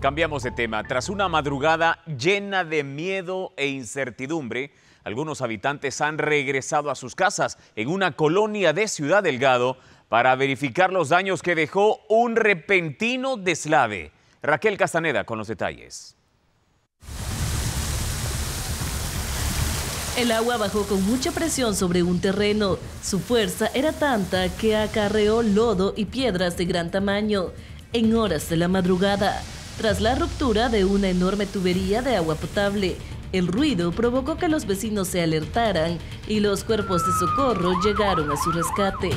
Cambiamos de tema. Tras una madrugada llena de miedo e incertidumbre, algunos habitantes han regresado a sus casas en una colonia de Ciudad Delgado para verificar los daños que dejó un repentino deslave. Raquel Castaneda con los detalles. El agua bajó con mucha presión sobre un terreno. Su fuerza era tanta que acarreó lodo y piedras de gran tamaño en horas de la madrugada tras la ruptura de una enorme tubería de agua potable. El ruido provocó que los vecinos se alertaran y los cuerpos de socorro llegaron a su rescate.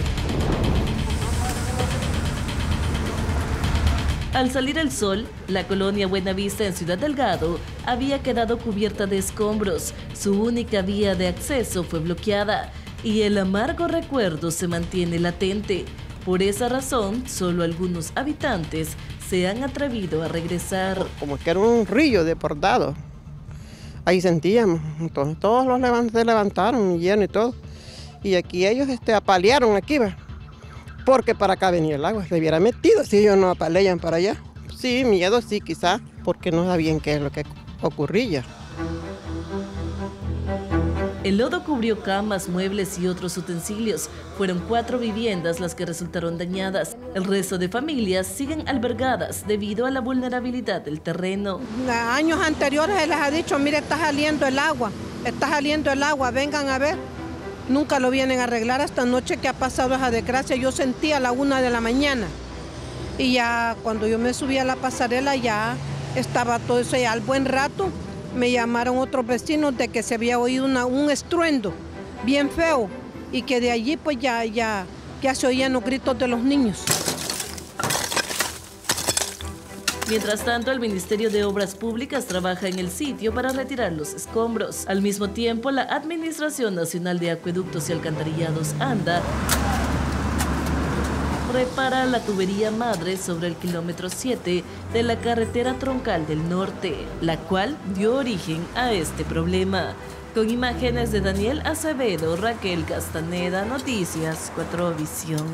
Al salir el sol, la colonia Buenavista en Ciudad Delgado había quedado cubierta de escombros. Su única vía de acceso fue bloqueada y el amargo recuerdo se mantiene latente. Por esa razón, solo algunos habitantes se han atrevido a regresar. Como que era un río de bordado. Ahí sentíamos. Entonces todos los se levantaron, lleno y todo. Y aquí ellos este, apalearon aquí, ¿va? porque para acá venía el agua. Se hubiera metido si ellos no apalean para allá. Sí, miedo sí, quizás, porque no sabían qué es lo que ocurría. El lodo cubrió camas, muebles y otros utensilios. Fueron cuatro viviendas las que resultaron dañadas. El resto de familias siguen albergadas debido a la vulnerabilidad del terreno. Años anteriores se les ha dicho, mire, está saliendo el agua, está saliendo el agua, vengan a ver. Nunca lo vienen a arreglar hasta noche que ha pasado esa desgracia. Yo sentía a la una de la mañana. Y ya cuando yo me subí a la pasarela ya estaba todo eso ya al buen rato me llamaron otros vecinos de que se había oído un estruendo bien feo y que de allí pues ya, ya, ya se oían los gritos de los niños. Mientras tanto, el Ministerio de Obras Públicas trabaja en el sitio para retirar los escombros. Al mismo tiempo, la Administración Nacional de Acueductos y Alcantarillados, ANDA, repara la tubería madre sobre el kilómetro 7 de la carretera troncal del norte, la cual dio origen a este problema. Con imágenes de Daniel Acevedo, Raquel Castaneda, Noticias 4 Visión.